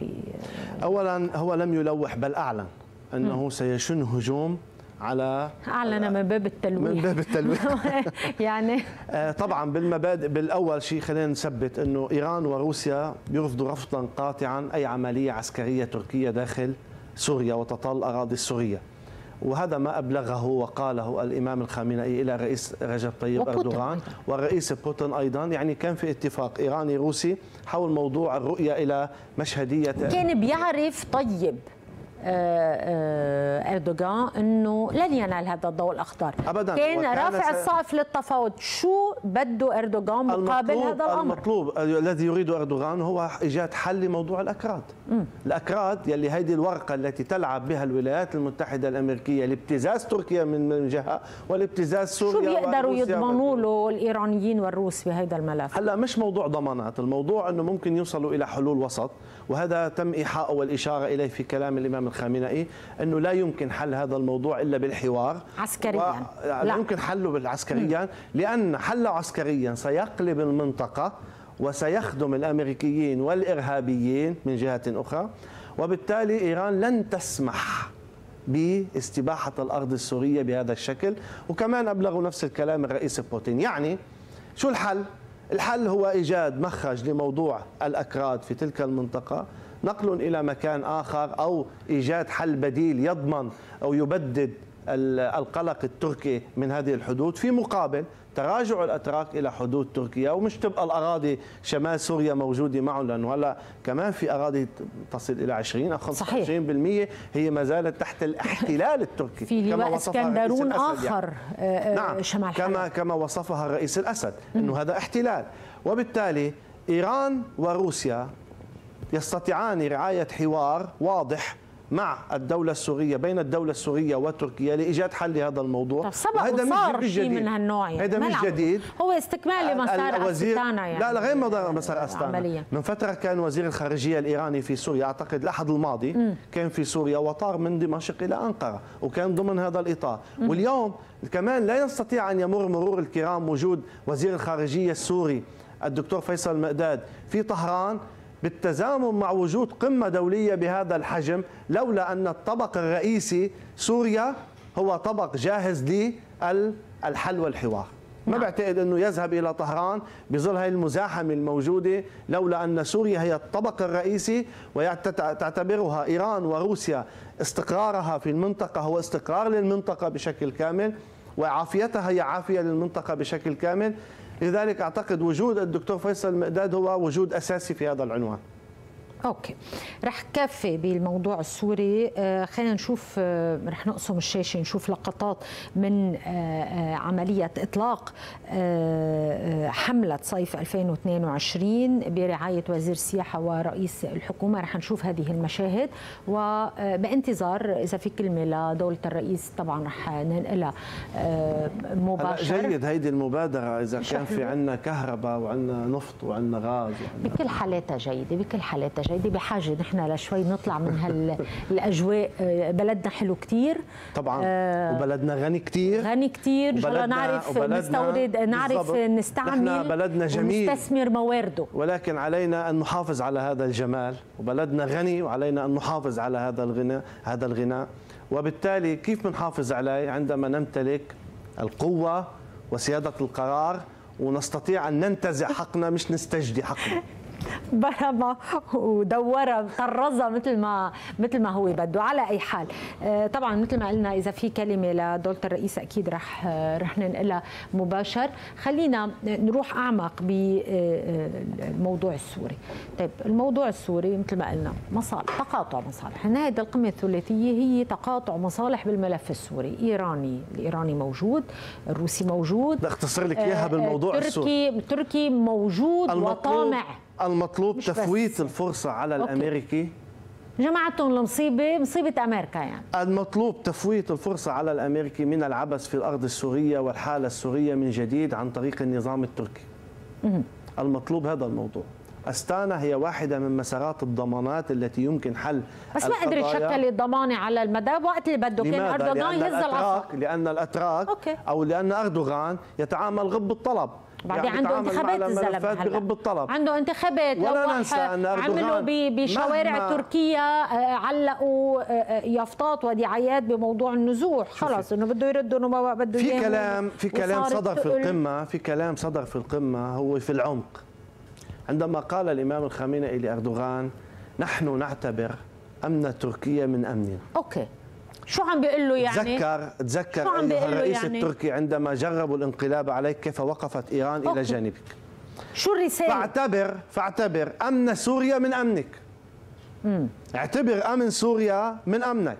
في اولا هو لم يلوح بل أعلن أنه سيشن هجوم على أعلن من باب التلويح. من باب التلويح. يعني آه، طبعا بالمبادئ بالأول شيء خلينا نثبت إنه إيران وروسيا يرفضوا رفضا قاطعا أي عملية عسكرية تركية داخل سوريا وتطال الأراضي السورية. وهذا ما أبلغه وقاله الإمام الخامنئي إلى رئيس رجب طيب أردوغان والرئيس بوتين أيضا يعني كان في اتفاق ايراني روسي حول موضوع الرؤية إلى مشهدية كان بيعرف طيب. إردوغان إنه لن ينال هذا الضوء الأخضر. ابدا. كان رافع السقف للتفاوض. شو بده إردوغان مقابل هذا الأمر؟ المطلوب الذي يريده إردوغان هو إيجاد حل لموضوع الأكراد. م. الأكراد يلي هيدي الورقة التي تلعب بها الولايات المتحدة الأمريكية لابتزاز تركيا من جهه والابتزاز سوريا شو بيقدروا يضمنوا له الإيرانيين والروس بهذا الملف؟ هلا مش موضوع ضمانات الموضوع إنه ممكن يوصلوا إلى حلول وسط وهذا تم إيحاء والإشارة إليه في كلام الإمام الخامنئي إنه لا يمكن حل هذا الموضوع إلا بالحوار. عسكريا. و... لا يمكن حله عسكريا لأن حله عسكريا سيقلب المنطقة وسيخدم الأمريكيين والإرهابيين من جهة أخرى. وبالتالي إيران لن تسمح باستباحة الأرض السورية بهذا الشكل. وكمان ابلغوا نفس الكلام الرئيس بوتين. يعني شو الحل؟ الحل هو إيجاد مخرج لموضوع الأكراد في تلك المنطقة. نقل إلى مكان آخر أو إيجاد حل بديل يضمن أو يبدد القلق التركي من هذه الحدود في مقابل تراجع الأتراك إلى حدود تركيا ومش تبقى الأراضي شمال سوريا موجودة معهم لأنه هلا كمان في أراضي تصل إلى 20 أو 25% صحيح. هي ما زالت تحت الاحتلال التركي في لواء اسكندرون يعني. آخر يعني. نعم شمال كما كما وصفها الرئيس الأسد إنه هذا احتلال وبالتالي إيران وروسيا يستطيعان رعاية حوار واضح مع الدولة السورية بين الدولة السورية وتركيا لإيجاد حل لهذا الموضوع. طب سبق وصار شيء من هالنوع يعني. هذا مش جديد. هو استكمال لمسار أستانا يعني. لا لا غير مسار أستانا. من فترة كان وزير الخارجية الإيراني في سوريا أعتقد الأحد الماضي م. كان في سوريا وطار من دمشق إلى أنقرة وكان ضمن هذا الإطار. م. واليوم كمان لا يستطيع أن يمر مرور الكرام وجود وزير الخارجية السوري الدكتور فيصل المقداد في طهران بالتزامن مع وجود قمة دولية بهذا الحجم لولا أن الطبق الرئيسي سوريا هو طبق جاهز للحل والحوار ما نعم. بعتقد إنه يذهب إلى طهران بظل هذه المزاحمه الموجودة لولا أن سوريا هي الطبق الرئيسي وتعتبرها إيران وروسيا استقرارها في المنطقة هو استقرار للمنطقة بشكل كامل وعافيتها هي عافية للمنطقة بشكل كامل لذلك أعتقد وجود الدكتور فيصل المقداد هو وجود أساسي في هذا العنوان. أوكي. رح كفي بالموضوع السوري. آه خلينا نشوف آه رح نقسم الشاشة نشوف لقطات من آه, عملية إطلاق حملة صيف 2022 برعاية وزير السياحة ورئيس الحكومة. رح نشوف هذه المشاهد وبانتظار إذا في كلمة لدولة الرئيس طبعا رح ننقلها مباشره جيد هيدي المبادرة إذا كان في عندنا كهرباء وعندنا نفط وعندنا غاز وعنا بكل حالاتها جيدة بكل حالاتها جيده بحاجة. نحن لشوي نطلع من هالاجواء آه، بلدنا حلو كثير طبعا. آه وبلدنا غني كثير غني كثير إن نعرف نستورد نعرف نستعمل بلدنا جميل. ونستثمر موارده. ولكن علينا أن نحافظ على هذا الجمال. وبلدنا غني وعلينا أن نحافظ على هذا الغناء هذا الغناء وبالتالي كيف بنحافظ عليه؟ عندما نمتلك القوة وسيادة القرار ونستطيع أن ننتزع حقنا مش نستجدي حقنا. برمى ودورها طرزها مثل ما مثل ما هو بده على أي حال. آه، طبعا مثل ما قلنا إذا في كلمة لدوله الرئيس أكيد رح رح ننقلها مباشر. خلينا نروح أعمق بالموضوع السوري. طيب الموضوع السوري مثل ما قلنا مصالح تقاطع مصالح. نهايه القمة الثلاثية هي تقاطع مصالح بالملف السوري. إيراني الإيراني موجود الروسي موجود. أختصر لك إياها بالموضوع التركي السوري. التركي موجود وطامع. المطلوب تفويت الفرصة على okay. الأمريكي. جماعتهم المصيبة مصيبة أمريكا يعني. المطلوب تفويت الفرصة على الأمريكي من العبث في الأرض السورية والحالة السورية من جديد عن طريق النظام التركي. مه. المطلوب هذا الموضوع. أستانا هي واحدة من مسارات الضمانات التي يمكن حل بس ما قدر يشكل الضمانة على المدى وقت اللي بده كان أردوغان يهز العصا. لأن الأتراك أوكي. أو لأن أردوغان يتعامل غب الطلب. بعدين يعني عنده انتخابات الزلمة بغض الطلب عنده انتخابات. ولا ننسى أن عملوا بشوارع تركيا آه، علقوا آه، يافطات ودعايات بموضوع النزوح. خلص إنه بده يردوا إنه ما بده في كلام في كلام صدر في القمة في كلام صدر في القمة هو في العمق. عندما قال الإمام الخامنئي لاردوغان نحن نعتبر أمن تركيا من أمننا. okay. شو عم بيقول له يعني؟ تذكر تذكر شو عم الرئيس يعني؟ التركي عندما جربوا الانقلاب عليك كيف وقفت إيران okay. إلى جانبك شو الرسالة؟ فاعتبر فاعتبر أمن سوريا من أمنك مم. اعتبر أمن سوريا من أمنك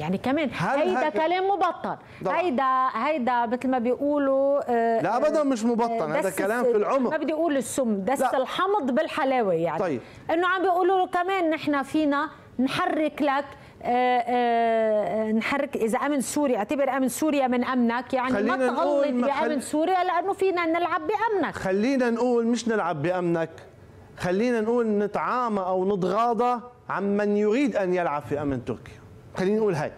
يعني كمان هيدا كلام مبطل هيدا هيدا مثل ما بيقولوا آه لا ابدا مش مبطل هذا كلام في العمق ما بدي أقول السم دس لا. الحمض بالحلاوة يعني طيب إنه عم بيقولوا له كمان نحن فينا نحرك لك آه، آه، نحرك إذا أمن سوريا اعتبر أمن سوريا من أمنك. يعني ما تغلط بأمن سوريا لأنه فينا نلعب بأمنك. خلينا نقول مش نلعب بأمنك. خلينا نقول نتعامى أو نتغاضى عمن يريد أن يلعب في أمن تركيا. خلينا نقول هيك.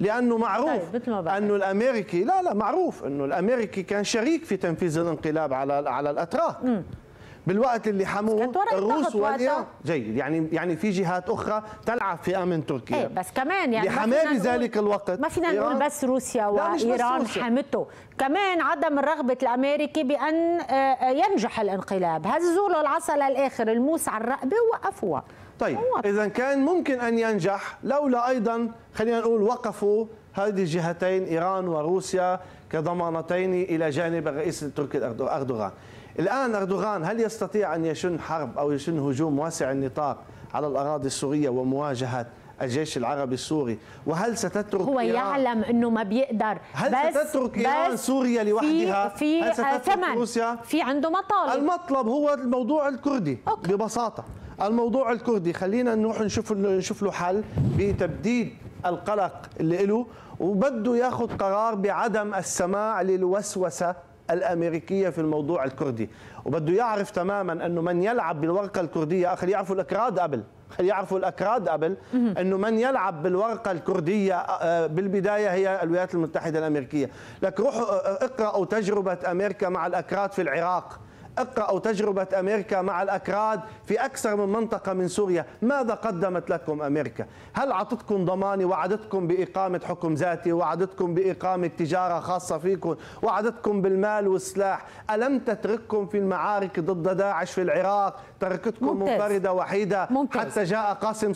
لأنه معروف طيب أنه الامريكي لا لا معروف أنه الأمريكي كان شريك في تنفيذ الانقلاب على على الأتراك. م. بالوقت اللي حموه الروس والايران جيد. يعني يعني في جهات أخرى تلعب في أمن تركيا. إيه بس كمان يعني لحماة بذلك الوقت. ما فينا نقول بس روسيا وإيران حمته. كمان عدم الرغبة الأمريكي بأن آه، آه، ينجح الانقلاب. هزوا له العصا للاخر الموس على الرقبة ووقفوها. طيب إذا كان ممكن أن ينجح لولا أيضا خلينا نقول وقفوا هذه الجهتين إيران وروسيا كضمانتين إلى جانب الرئيس التركي أردوغان. الآن أردوغان هل يستطيع أن يشن حرب أو يشن هجوم واسع النطاق على الأراضي السورية ومواجهة الجيش العربي السوري؟ وهل ستترك هو إيران؟ يعلم إنه ما بيقدر. هل بس ستترك إيران سوريا لوحدها؟ في هل ستترك روسيا؟ في عنده مطالب. المطلب هو الموضوع الكردي أوكي. ببساطة. الموضوع الكردي خلينا نروح نشوف نشوف له حل بتبديد القلق اللي له وبده ياخذ قرار بعدم السماع للوسوسة الأمريكية في الموضوع الكردي. وبده يعرف تماما إنه من يلعب بالورقة الكردية خلي يعرفوا الأكراد قبل خلي يعرفوا الأكراد قبل إنه من يلعب بالورقة الكردية آه، بالبداية هي الولايات المتحدة الأمريكية. لك روحوا آه، اقراوا تجربة أمريكا مع الأكراد في العراق. اقرأوا تجربة أمريكا مع الأكراد في أكثر من منطقة من سوريا. ماذا قدمت لكم أمريكا؟ هل عطتكم ضمانة وعدتكم بإقامة حكم ذاتي؟ وعدتكم بإقامة تجارة خاصة فيكم؟ وعدتكم بالمال والسلاح؟ ألم تترككم في المعارك ضد داعش في العراق؟ تركتكم منفردة وحيدة ممتاز. حتى جاء قاسم